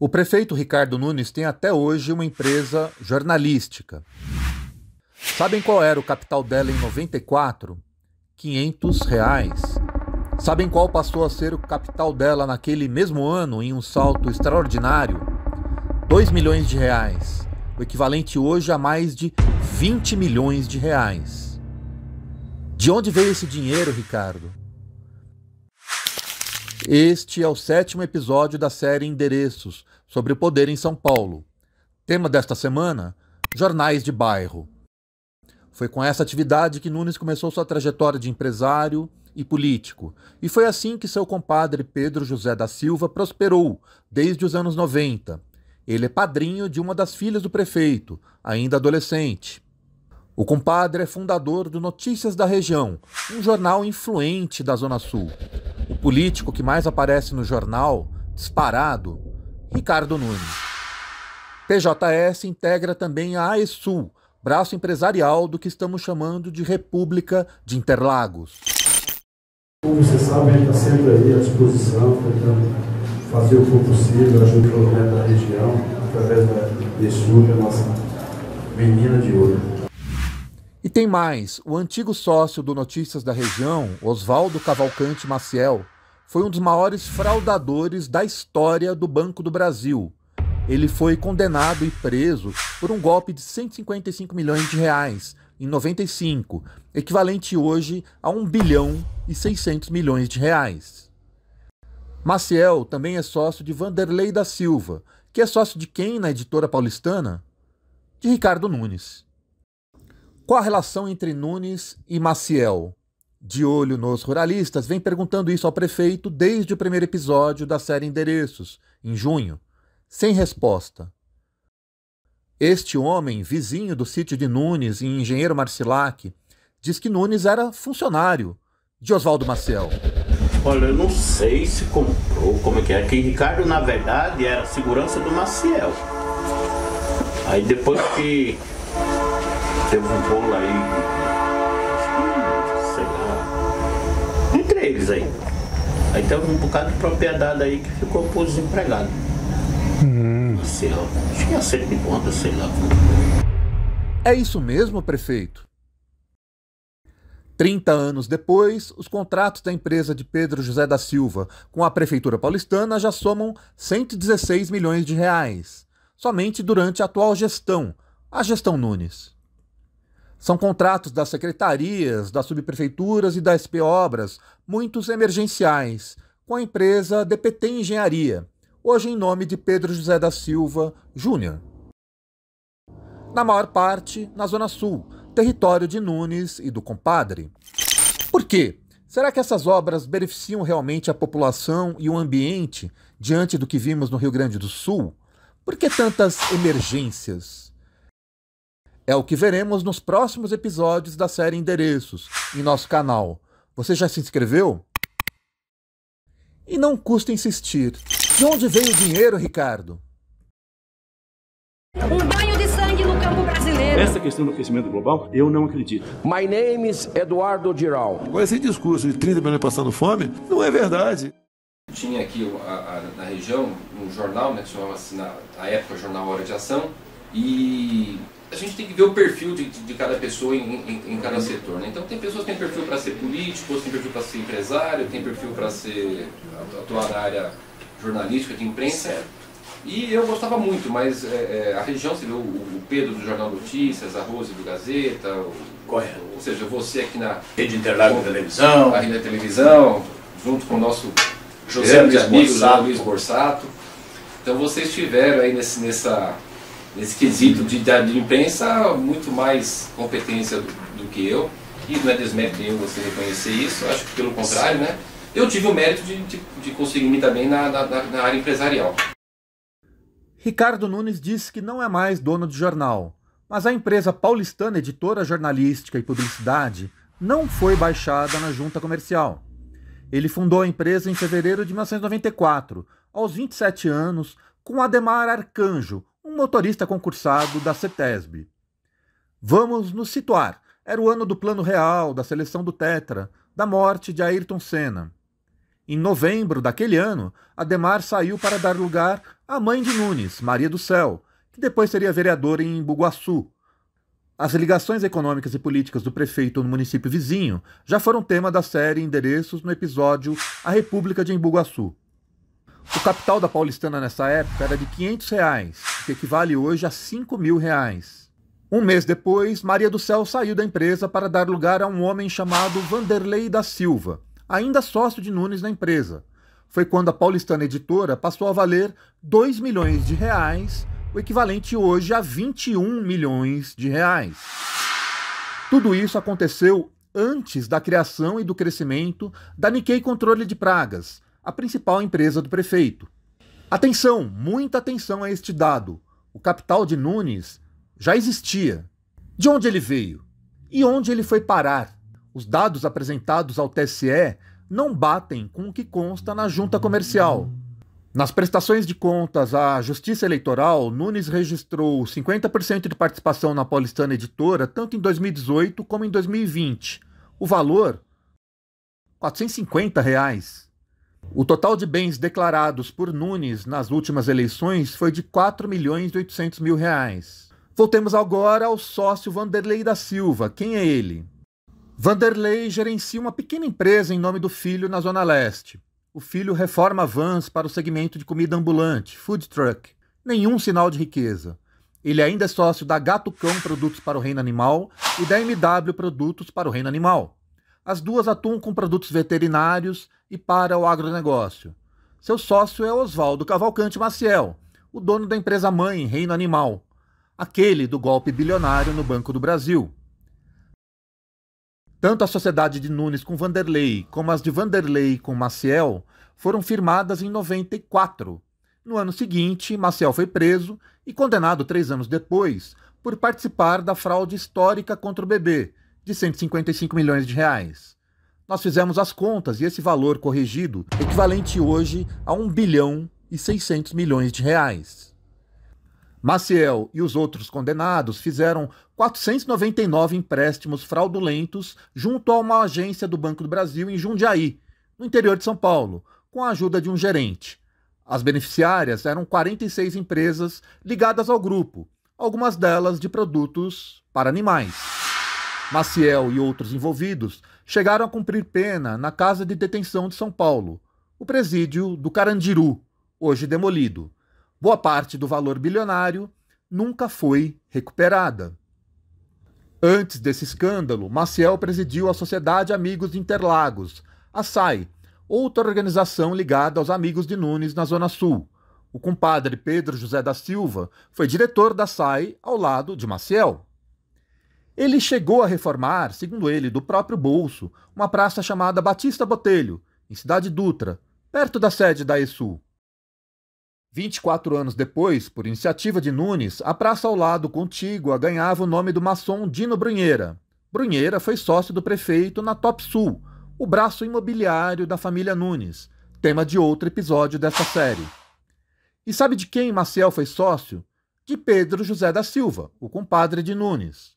O prefeito Ricardo Nunes tem até hoje uma empresa jornalística. Sabem qual era o capital dela em 94? 500 reais. Sabem qual passou a ser o capital dela naquele mesmo ano em um salto extraordinário? 2 milhões de reais, o equivalente hoje a mais de 20 milhões de reais. De onde veio esse dinheiro, Ricardo? Este é o sétimo episódio da série Endereços sobre o poder em São Paulo. Tema desta semana: Jornais de Bairro. Foi com essa atividade que Nunes começou sua trajetória de empresário e político, e foi assim que seu compadre Pedro José da Silva prosperou desde os anos 90. Ele é padrinho de uma das filhas do prefeito, ainda adolescente. O compadre é fundador do Notícias da Região, um jornal influente da Zona Sul. O político que mais aparece no jornal, disparado, Ricardo Nunes. PJS integra também a AESUL, braço empresarial do que estamos chamando de República de Interlagos. Como você sabe, a gente está sempre aí à disposição, tentando fazer o que possível, ajudar o desenvolvimento da região, através da ESUL, que é a nossa menina de ouro. E tem mais: o antigo sócio do Notícias da Região, Oswaldo Cavalcante Maciel, foi um dos maiores fraudadores da história do Banco do Brasil. Ele foi condenado e preso por um golpe de 155 milhões de reais em 95, equivalente hoje a 1 bilhão e 600 milhões de reais. Maciel também é sócio de Vanderlei da Silva, que é sócio de quem na editora paulistana? De Ricardo Nunes. Qual a relação entre Nunes e Maciel? De olho nos ruralistas, vem perguntando isso ao prefeito desde o primeiro episódio da série Endereços, em junho, sem resposta. Este homem, vizinho do sítio de Nunes, em Engenheiro Marcilac, diz que Nunes era funcionário de Oswaldo Maciel. Olha, eu não sei se comprou, como é que é. Que Ricardo, na verdade, era segurança do Maciel. Aí depois que teve um bolo aí, sei lá, entre eles aí. Aí teve um bocado de propriedade aí que ficou por desempregado. Hum. Sei lá, acho que é conta, sei lá. É isso mesmo, prefeito? 30 anos depois, os contratos da empresa de Pedro José da Silva com a Prefeitura Paulistana já somam 116 milhões de reais, somente durante a atual gestão, a gestão Nunes. São contratos das secretarias, das subprefeituras e da SP Obras, muitos emergenciais, com a empresa DPT Engenharia, hoje em nome de Pedro José da Silva Júnior. Na maior parte, na Zona Sul, território de Nunes e do compadre. Por quê? Será que essas obras beneficiam realmente a população e o ambiente diante do que vimos no Rio Grande do Sul? Por que tantas emergências? É o que veremos nos próximos episódios da série Endereços em nosso canal. Você já se inscreveu? E não custa insistir. De onde veio o dinheiro, Ricardo? Um banho de sangue no campo brasileiro. Essa questão do aquecimento global, eu não acredito. My name is Eduardo Giral. Agora, esse discurso de 30 milhões passando fome não é verdade. Tinha aqui a, a, na região um jornal, né, que chamava assim, na, na época Jornal Hora de Ação, e a gente tem que ver o perfil de, de cada pessoa em, em, em cada setor. Né? Então tem pessoas que têm perfil para ser político, outras têm perfil para ser empresário, tem perfil para ser atuar na área jornalística, de imprensa. E eu gostava muito, mas é, é, a região, você vê o, o, Pedro do Jornal Notícias, a Rose do Gazeta, o, Correto. ou seja, você aqui na Rede Interlagos Televisão, a Rede Televisão, junto com o nosso José Luiz amigo Borsato. Luiz Borsato. Então vocês tiveram aí nesse, nessa nesse quesito de, de imprensa, muito mais competência do, do, que eu. E não é desmérito nenhum você reconhecer isso, acho que pelo contrário, né? Eu tive o mérito de, de, de conseguir me também na, na, na área empresarial. Ricardo Nunes disse que não é mais dono de jornal, mas a empresa paulistana Editora Jornalística e Publicidade não foi baixada na junta comercial. Ele fundou a empresa em fevereiro de 1994, aos 27 anos, com Ademar Arcanjo, motorista concursado da CETESB. Vamos nos situar. Era o ano do Plano Real, da seleção do Tetra, da morte de Ayrton Senna. Em novembro daquele ano, Ademar saiu para dar lugar à mãe de Nunes, Maria do Céu, que depois seria vereadora em Buguaçu. As ligações econômicas e políticas do prefeito no município vizinho já foram tema da série Endereços no episódio A República de Embuguaçu. O capital da paulistana nessa época era de 500 reais, que equivale hoje a 5 mil reais. Um mês depois, Maria do Céu saiu da empresa para dar lugar a um homem chamado Vanderlei da Silva, ainda sócio de Nunes na empresa. Foi quando a Paulistana Editora passou a valer 2 milhões de reais, o equivalente hoje a 21 milhões de reais. Tudo isso aconteceu antes da criação e do crescimento da Nikkei Controle de Pragas, a principal empresa do prefeito. Atenção, muita atenção a este dado. O capital de Nunes já existia. De onde ele veio? E onde ele foi parar? Os dados apresentados ao TSE não batem com o que consta na junta comercial. Nas prestações de contas à Justiça Eleitoral, Nunes registrou 50% de participação na Paulistana Editora tanto em 2018 como em 2020. O valor? 450 reais. O total de bens declarados por Nunes nas últimas eleições foi de 4 milhões e 800 mil reais. Voltemos agora ao sócio Vanderlei da Silva. Quem é ele? Vanderlei gerencia uma pequena empresa em nome do filho na Zona Leste. O filho reforma vans para o segmento de comida ambulante, food truck. Nenhum sinal de riqueza. Ele ainda é sócio da Gato Cão Produtos para o Reino Animal e da MW Produtos para o Reino Animal. As duas atuam com produtos veterinários e para o agronegócio. Seu sócio é Oswaldo Cavalcante Maciel, o dono da empresa mãe Reino Animal, aquele do golpe bilionário no Banco do Brasil. Tanto a sociedade de Nunes com Vanderlei como as de Vanderlei com Maciel foram firmadas em 94. No ano seguinte, Maciel foi preso e condenado três anos depois por participar da fraude histórica contra o bebê, de 155 milhões de reais. Nós fizemos as contas e esse valor corrigido equivalente hoje a 1 bilhão e 600 milhões de reais. Maciel e os outros condenados fizeram 499 empréstimos fraudulentos junto a uma agência do Banco do Brasil em Jundiaí, no interior de São Paulo, com a ajuda de um gerente. As beneficiárias eram 46 empresas ligadas ao grupo, algumas delas de produtos para animais. Maciel e outros envolvidos chegaram a cumprir pena na Casa de Detenção de São Paulo, o presídio do Carandiru, hoje demolido boa parte do valor bilionário nunca foi recuperada. Antes desse escândalo, Maciel presidiu a Sociedade Amigos de Interlagos, a SAI, outra organização ligada aos Amigos de Nunes na Zona Sul. O compadre Pedro José da Silva foi diretor da SAI ao lado de Maciel. Ele chegou a reformar, segundo ele, do próprio bolso, uma praça chamada Batista Botelho, em Cidade Dutra, perto da sede da ESUL. 24 anos depois, por iniciativa de Nunes, a praça ao lado contígua ganhava o nome do maçom Dino Brunheira. Brunheira foi sócio do prefeito na Top Sul, o braço imobiliário da família Nunes, tema de outro episódio dessa série. E sabe de quem Maciel foi sócio? De Pedro José da Silva, o compadre de Nunes.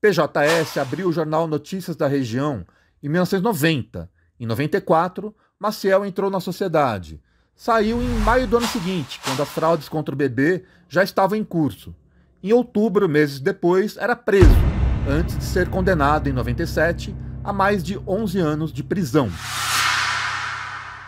PJS abriu o jornal Notícias da Região em 1990. Em 94, Maciel entrou na sociedade saiu em maio do ano seguinte, quando as fraudes contra o bebê já estavam em curso. Em outubro, meses depois, era preso, antes de ser condenado em 97 a mais de 11 anos de prisão.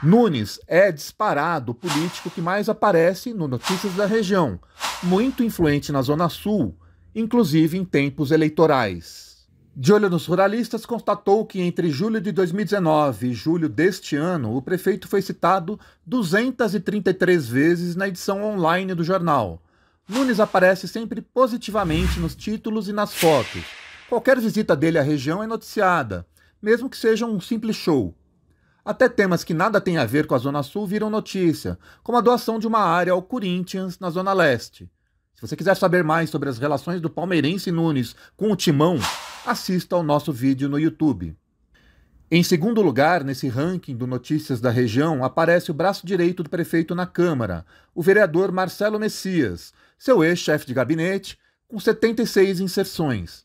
Nunes é disparado o político que mais aparece no Notícias da Região, muito influente na Zona Sul, inclusive em tempos eleitorais. De olho nos ruralistas, constatou que entre julho de 2019 e julho deste ano, o prefeito foi citado 233 vezes na edição online do jornal. Nunes aparece sempre positivamente nos títulos e nas fotos. Qualquer visita dele à região é noticiada, mesmo que seja um simples show. Até temas que nada têm a ver com a Zona Sul viram notícia, como a doação de uma área ao Corinthians na Zona Leste. Se você quiser saber mais sobre as relações do palmeirense Nunes com o Timão, assista ao nosso vídeo no YouTube. Em segundo lugar, nesse ranking do Notícias da Região, aparece o braço direito do prefeito na Câmara, o vereador Marcelo Messias, seu ex-chefe de gabinete, com 76 inserções.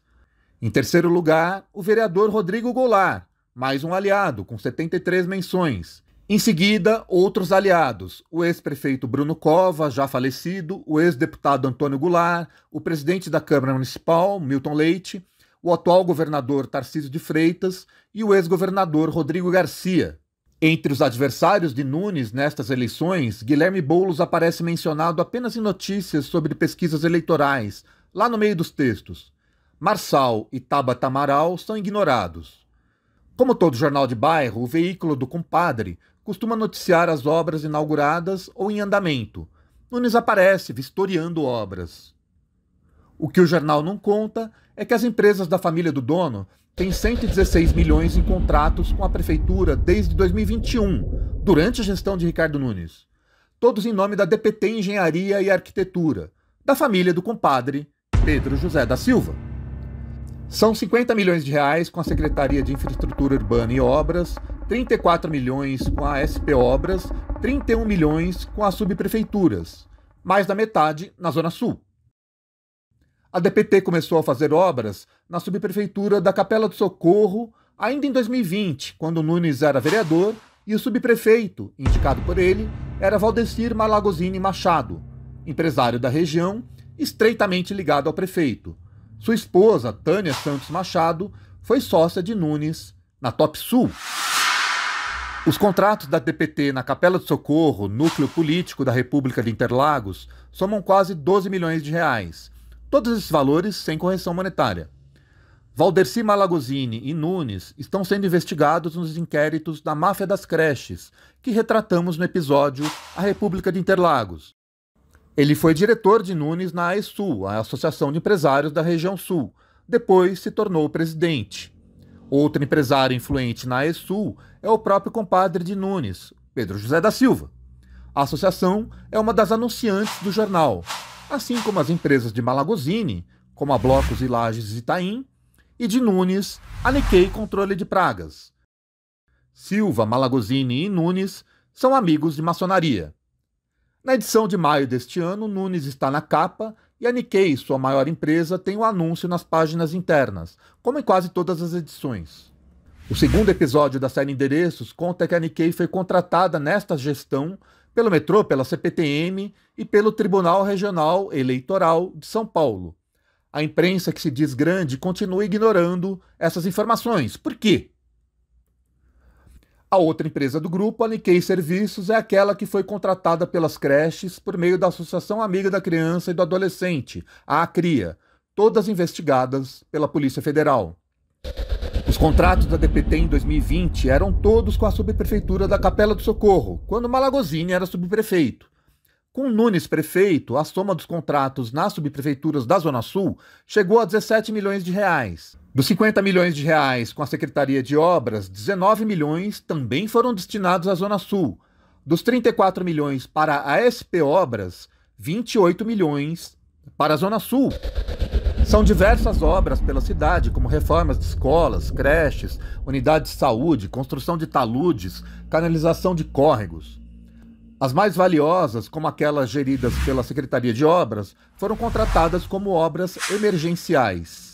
Em terceiro lugar, o vereador Rodrigo Goulart, mais um aliado, com 73 menções. Em seguida, outros aliados: o ex-prefeito Bruno Cova, já falecido, o ex-deputado Antônio Goulart, o presidente da Câmara Municipal, Milton Leite, o atual governador Tarcísio de Freitas e o ex-governador Rodrigo Garcia. Entre os adversários de Nunes nestas eleições, Guilherme Boulos aparece mencionado apenas em notícias sobre pesquisas eleitorais, lá no meio dos textos. Marçal e Tabata Amaral são ignorados. Como todo jornal de bairro, o veículo do compadre costuma noticiar as obras inauguradas ou em andamento. Nunes aparece vistoriando obras. O que o jornal não conta é que as empresas da família do dono têm 116 milhões em contratos com a prefeitura desde 2021, durante a gestão de Ricardo Nunes. Todos em nome da DPT Engenharia e Arquitetura, da família do compadre Pedro José da Silva. São 50 milhões de reais com a Secretaria de Infraestrutura Urbana e Obras, 34 milhões com a SP Obras, 31 milhões com as subprefeituras, mais da metade na Zona Sul. A DPT começou a fazer obras na subprefeitura da Capela do Socorro ainda em 2020, quando Nunes era vereador e o subprefeito, indicado por ele, era Valdecir Malagosini Machado, empresário da região, estreitamente ligado ao prefeito sua esposa, Tânia Santos Machado, foi sócia de Nunes na Top Sul. Os contratos da DPT na Capela do Socorro, núcleo político da República de Interlagos, somam quase 12 milhões de reais. Todos esses valores sem correção monetária. Valderci Malagosini e Nunes estão sendo investigados nos inquéritos da máfia das creches, que retratamos no episódio A República de Interlagos, ele foi diretor de Nunes na AESUL, a Associação de Empresários da Região Sul. Depois se tornou presidente. Outro empresário influente na AESUL é o próprio compadre de Nunes, Pedro José da Silva. A associação é uma das anunciantes do jornal, assim como as empresas de Malagosini, como a Blocos e Lages Itaim, e de Nunes, a Nikkei Controle de Pragas. Silva, Malagosini e Nunes são amigos de maçonaria. Na edição de maio deste ano, Nunes está na capa e a Nikkei, sua maior empresa, tem o um anúncio nas páginas internas, como em quase todas as edições. O segundo episódio da série Endereços conta que a Nikkei foi contratada nesta gestão pelo metrô, pela CPTM e pelo Tribunal Regional Eleitoral de São Paulo. A imprensa que se diz grande continua ignorando essas informações. Por quê? A outra empresa do grupo, a Nikkei Serviços, é aquela que foi contratada pelas creches por meio da Associação Amiga da Criança e do Adolescente, a ACRIA, todas investigadas pela Polícia Federal. Os contratos da DPT em 2020 eram todos com a subprefeitura da Capela do Socorro, quando Malagosini era subprefeito. Com Nunes prefeito, a soma dos contratos nas subprefeituras da Zona Sul chegou a 17 milhões de reais. Dos 50 milhões de reais com a Secretaria de Obras, 19 milhões também foram destinados à Zona Sul. Dos 34 milhões para a SP Obras, 28 milhões para a Zona Sul. São diversas obras pela cidade, como reformas de escolas, creches, unidades de saúde, construção de taludes, canalização de córregos. As mais valiosas, como aquelas geridas pela Secretaria de Obras, foram contratadas como obras emergenciais.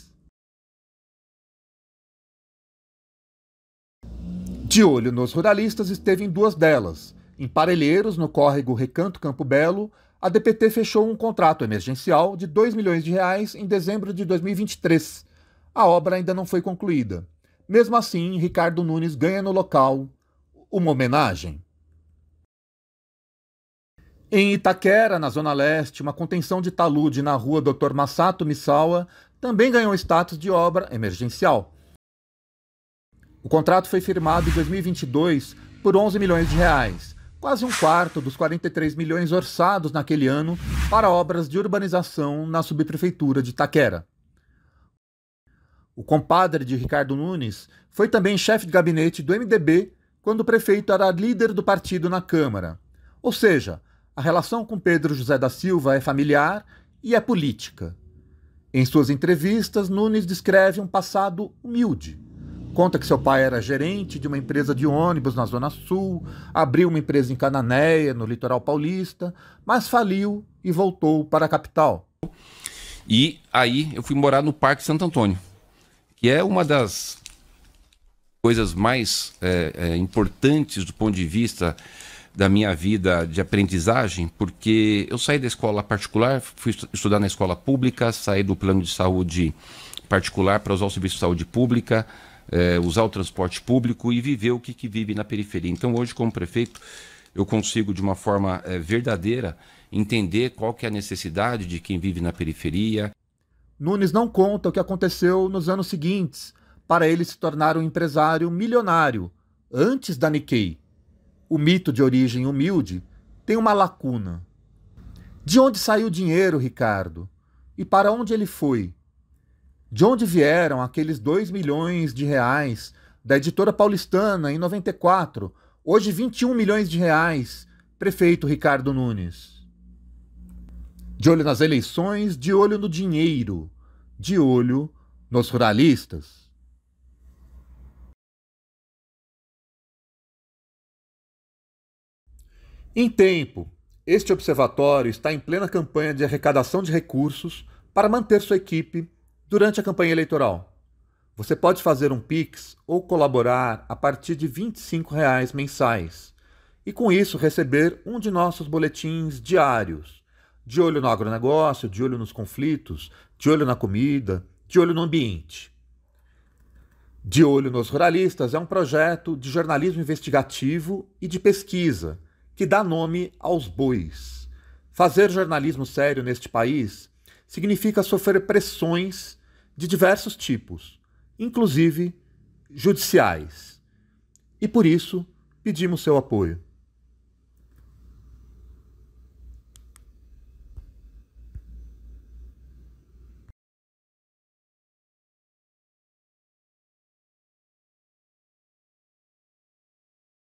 De olho nos ruralistas, esteve em duas delas. Em Parelheiros, no córrego Recanto Campo Belo, a DPT fechou um contrato emergencial de 2 milhões de reais em dezembro de 2023. A obra ainda não foi concluída. Mesmo assim, Ricardo Nunes ganha no local uma homenagem. Em Itaquera, na Zona Leste, uma contenção de talude na rua Dr. Masato Misawa também ganhou status de obra emergencial. O contrato foi firmado em 2022 por 11 milhões de reais, quase um quarto dos 43 milhões orçados naquele ano para obras de urbanização na subprefeitura de Itaquera. O compadre de Ricardo Nunes foi também chefe de gabinete do MDB quando o prefeito era líder do partido na Câmara. Ou seja, a relação com Pedro José da Silva é familiar e é política. Em suas entrevistas, Nunes descreve um passado humilde Conta que seu pai era gerente de uma empresa de ônibus na Zona Sul, abriu uma empresa em Cananéia, no litoral paulista, mas faliu e voltou para a capital. E aí eu fui morar no Parque Santo Antônio, que é uma das coisas mais é, é, importantes do ponto de vista da minha vida de aprendizagem, porque eu saí da escola particular, fui estudar na escola pública, saí do plano de saúde particular para usar o serviço de saúde pública, é, usar o transporte público e viver o que, que vive na periferia. Então, hoje, como prefeito, eu consigo, de uma forma é, verdadeira, entender qual que é a necessidade de quem vive na periferia. Nunes não conta o que aconteceu nos anos seguintes para ele se tornar um empresário milionário antes da Nikkei. O mito de origem humilde tem uma lacuna. De onde saiu o dinheiro, Ricardo? E para onde ele foi? De onde vieram aqueles 2 milhões de reais da editora paulistana em 94, hoje 21 milhões de reais, prefeito Ricardo Nunes? De olho nas eleições, de olho no dinheiro, de olho nos ruralistas. Em tempo, este observatório está em plena campanha de arrecadação de recursos para manter sua equipe durante a campanha eleitoral. Você pode fazer um Pix ou colaborar a partir de 25 reais mensais e com isso receber um de nossos boletins diários, de olho no agronegócio, de olho nos conflitos, de olho na comida, de olho no ambiente. De Olho nos Ruralistas é um projeto de jornalismo investigativo e de pesquisa que dá nome aos bois. Fazer jornalismo sério neste país significa sofrer pressões de diversos tipos, inclusive judiciais. E por isso pedimos seu apoio.